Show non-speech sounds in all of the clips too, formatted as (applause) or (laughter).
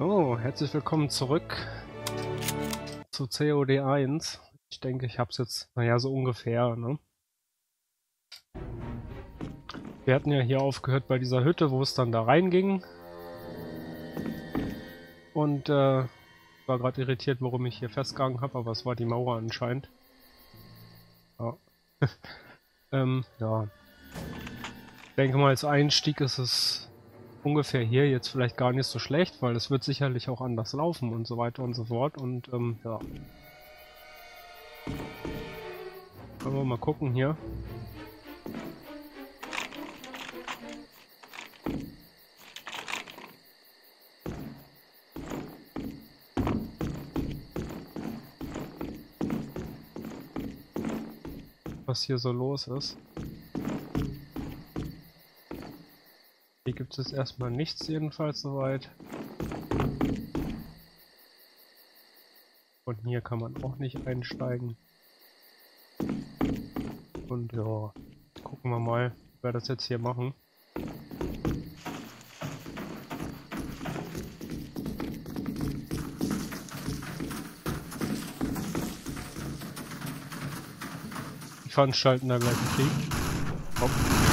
Oh, herzlich willkommen zurück zu COD 1. Ich denke, ich habe es jetzt, naja, so ungefähr, ne? Wir hatten ja hier aufgehört bei dieser Hütte, wo es dann da reinging. Und äh, war gerade irritiert, warum ich hier festgegangen habe, aber es war die Mauer anscheinend. Ja. (laughs) ähm, ja. Ich denke mal, als Einstieg ist es ungefähr hier jetzt vielleicht gar nicht so schlecht, weil es wird sicherlich auch anders laufen und so weiter und so fort und ähm, ja. Können wir mal gucken hier. Was hier so los ist. Hier gibt es erstmal nichts jedenfalls soweit. Und hier kann man auch nicht einsteigen. Und ja, gucken wir mal, wie wir das jetzt hier machen. Die veranstalten da gleich einen Krieg. Hopp.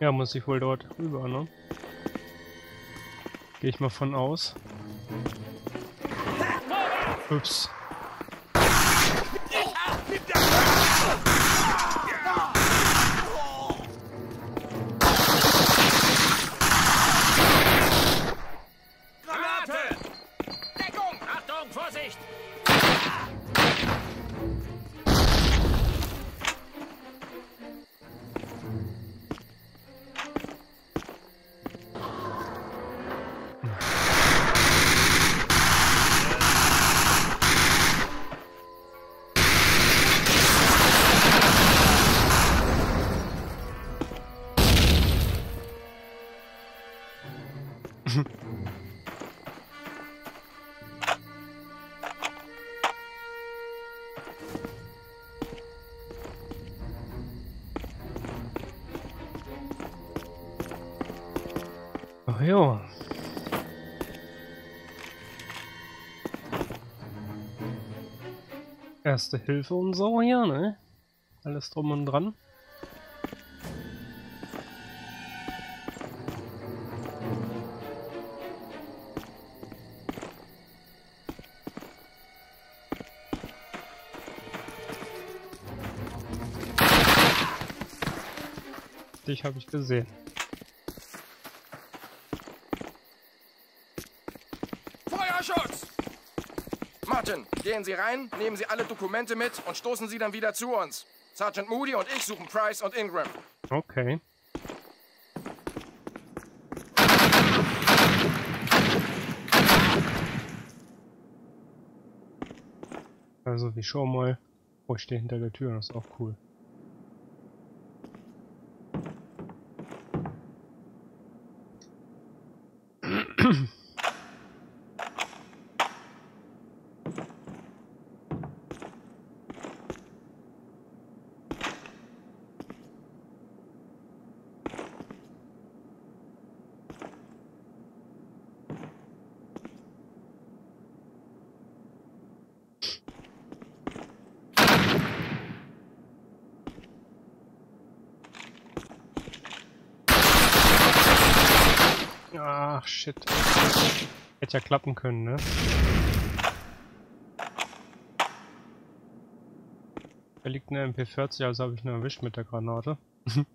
Ja, muss ich wohl dort rüber, ne? Gehe ich mal von aus. Ups. Ja. Erste Hilfe und so, ja, ne? Alles drum und dran. Dich habe ich gesehen. Martin, gehen Sie rein, nehmen Sie alle Dokumente mit und stoßen Sie dann wieder zu uns. Sergeant Moody und ich suchen Price und Ingram. Okay. Also, ich schau mal. Oh, ich stehe hinter der Tür, das ist auch cool. Ach, shit. Hätte ja klappen können, ne? Da liegt eine MP40, also habe ich ihn erwischt mit der Granate. (laughs)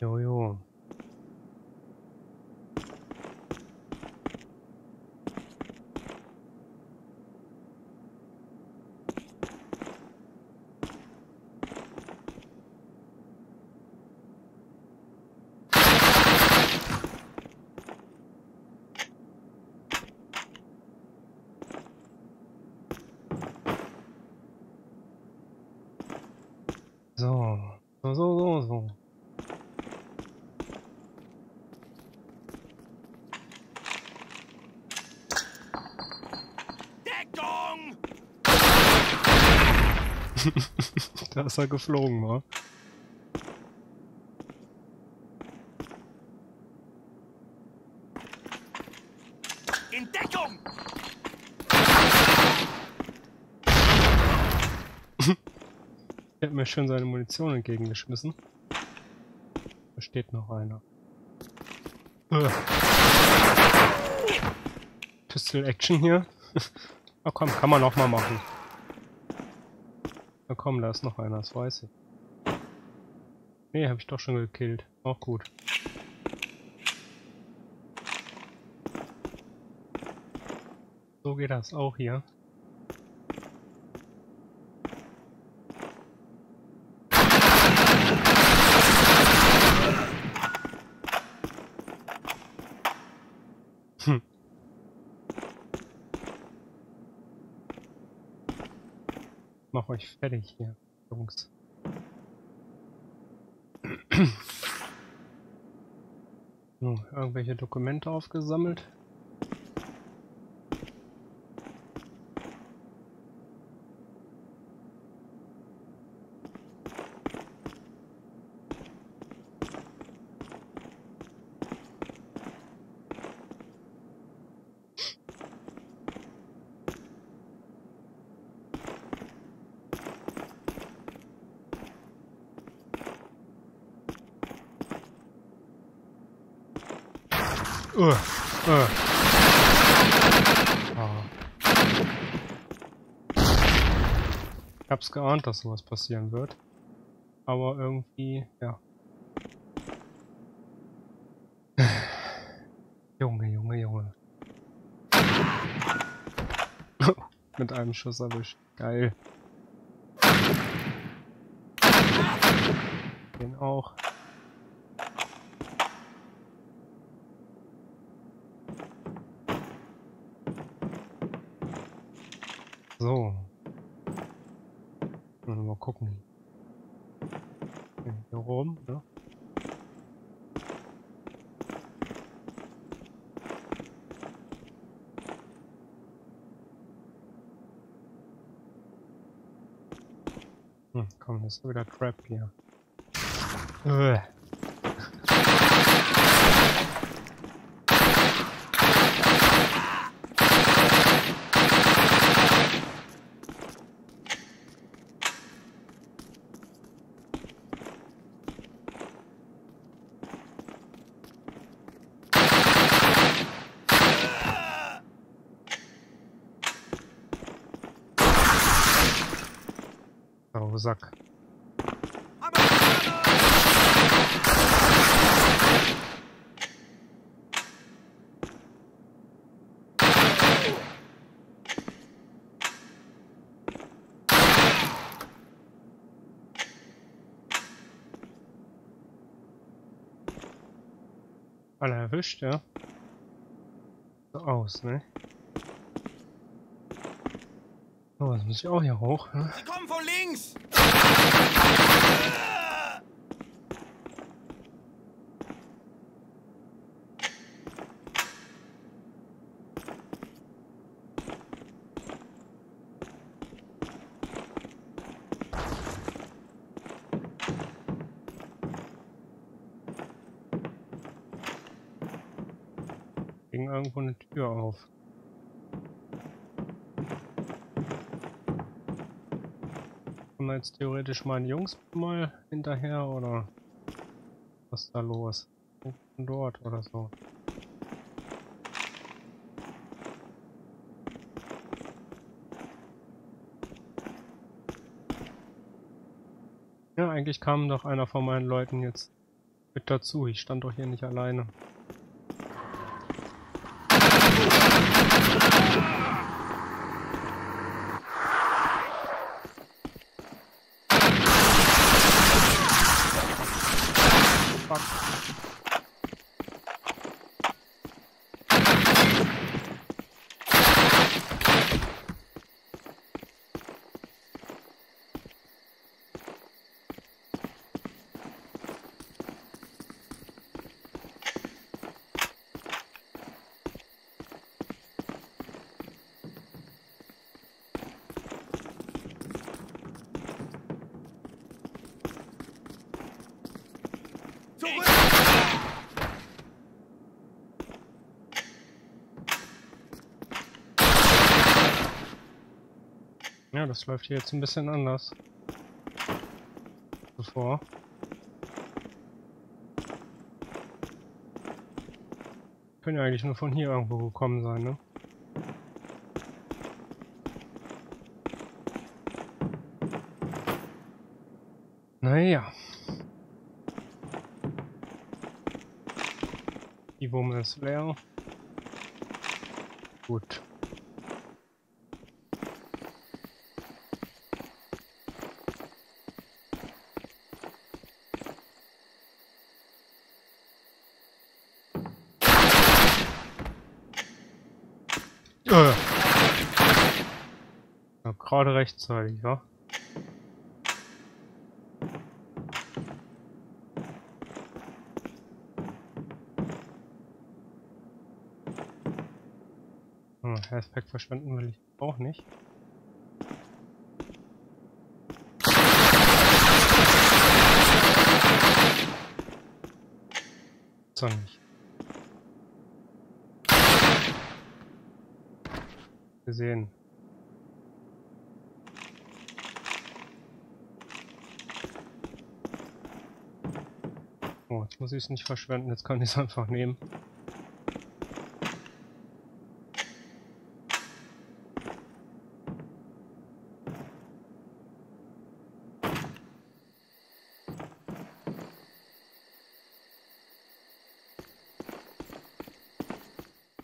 Jojo. So, so, so, so, so. Deckung! (laughs) Da ist er geflogen, wa? In Deckung! Er hat mir schon seine Munition entgegengeschmissen. Da steht noch einer. Äh. Pistol Action hier. (laughs) Na komm, kann man auch mal machen. Na komm, da ist noch einer, das weiß ich. Nee, hab ich doch schon gekillt. Auch gut. So geht das auch hier. Hm. Mach euch fertig hier, Jungs. (clears throat) So, irgendwelche Dokumente aufgesammelt. Uh, uh. Ah. Ich hab's geahnt, dass sowas passieren wird. Aber irgendwie, ja. (sighs) Junge, Junge, Junge. (laughs) Mit einem Schuss erwischt. Geil. Den auch. So. Mal gucken. Hier rum, ne? Hm, komm, ist wieder Trap hier. Uah. Sack. Alle erwischt, ja. So aus, ne? So, jetzt muss ich auch hier hoch, ne? Sie kommen von links! Irgendwo eine Tür auf. man jetzt theoretisch meinen Jungs mal hinterher oder was ist da los? Oben dort oder so. Ja, eigentlich kam doch einer von meinen Leuten jetzt mit dazu. Ich stand doch hier nicht alleine. Ja, das läuft hier jetzt ein bisschen anders. Bevor. Können ja eigentlich nur von hier irgendwo gekommen sein, ne? Naja. Die Wumme ist leer. Gut. Äh. Ja, gerade rechtzeitig, ja. Hm, Aspekt verschwenden will ich auch nicht. So nicht. Gesehen. Oh, jetzt muss ich es nicht verschwenden, jetzt kann ich es (laughs) einfach nehmen.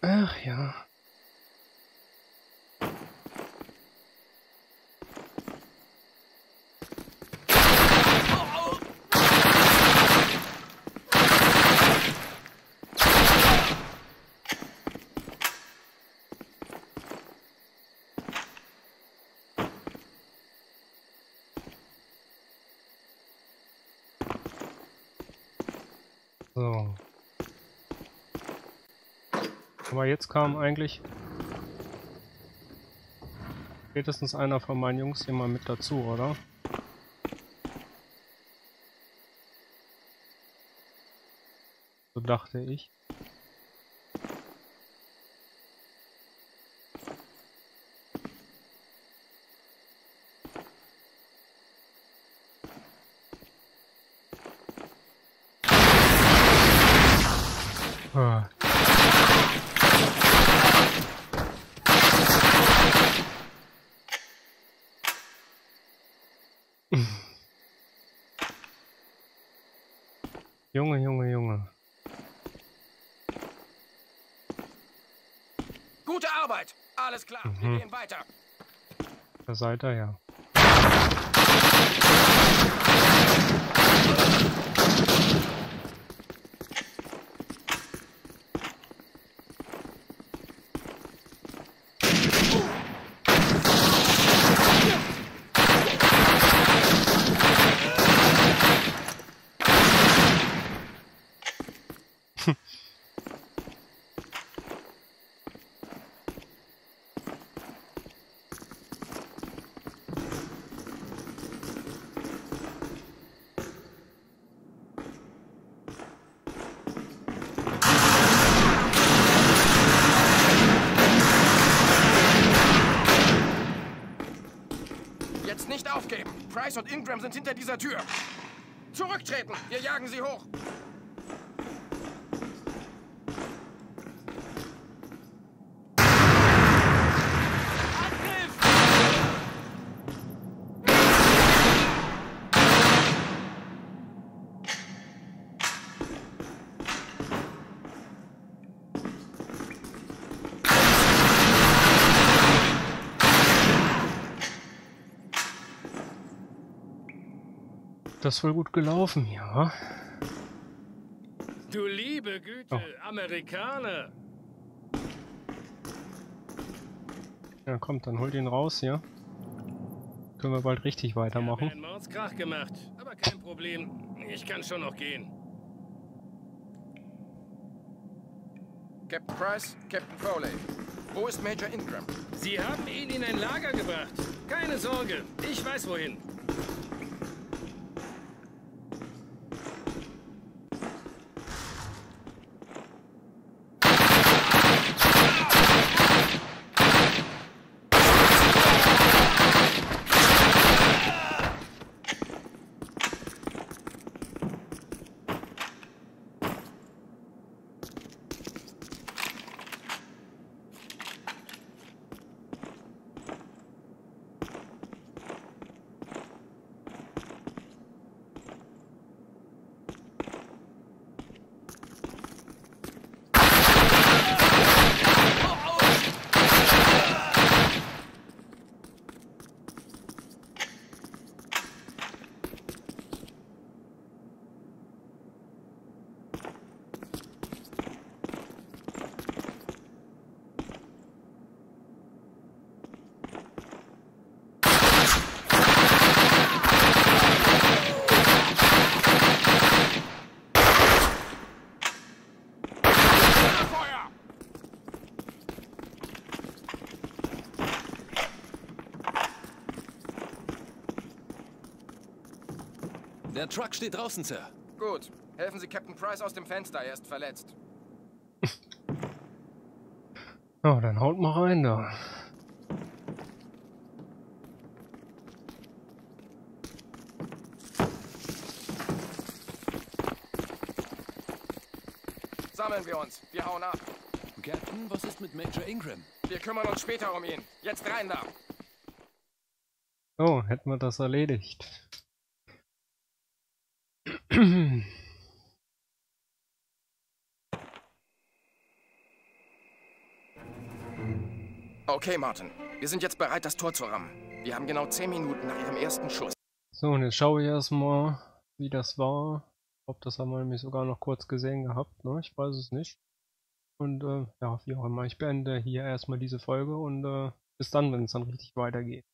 Ach ja. So. Aber jetzt kam eigentlich spätestens einer von meinen Jungs hier mal mit dazu, oder? So dachte ich. Junge, Junge, Junge. Gute Arbeit. Alles klar. Mhm. Wir gehen weiter. Da seid ihr ja. Jetzt nicht aufgeben. Price und Ingram sind hinter dieser Tür. Zurücktreten. Wir jagen sie hoch. Das wohl gut gelaufen hier, wa? Du liebe Güte, Oh. Amerikaner. Ja, kommt, dann hol den raus hier. Können wir bald richtig Ich habe weitermachen. einen Mordskrach gemacht, aber kein Problem. Ich kann schon noch gehen. Captain Price, Captain Foley. Wo ist Major Ingram? Sie haben ihn in ein Lager gebracht. Keine Sorge, ich weiß wohin. Der Truck steht draußen, Sir. Gut. Helfen Sie Captain Price aus dem Fenster, er ist verletzt. (laughs) Ja, dann haut mal rein da. Sammeln wir uns. Wir hauen ab. Captain, was ist mit Major Ingram? Wir kümmern uns später um ihn. Jetzt rein da. Oh, hätten wir das erledigt. Okay, Martin. Wir sind jetzt bereit, das Tor zu rammen. Wir haben genau 10 Minuten nach Ihrem ersten Schuss. So, und jetzt schaue ich erstmal, wie das war. Ob das haben wir nämlich sogar noch kurz gesehen gehabt, ne? Ich weiß es nicht. Und äh, ja, wie auch immer, ich beende hier erstmal diese Folge und äh, bis dann, wenn es dann richtig weitergeht.